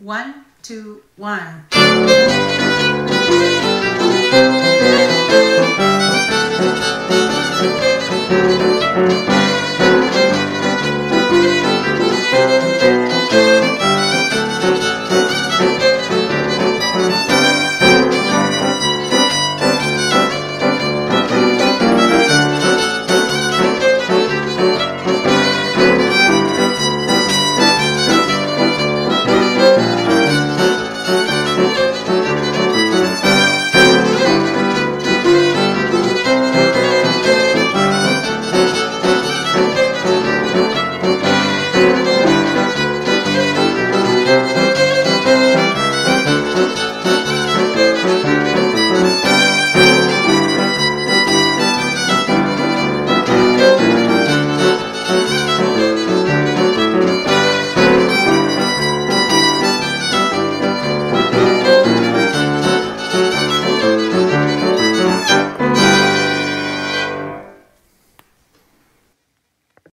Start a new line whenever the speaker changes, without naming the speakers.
One, two, one.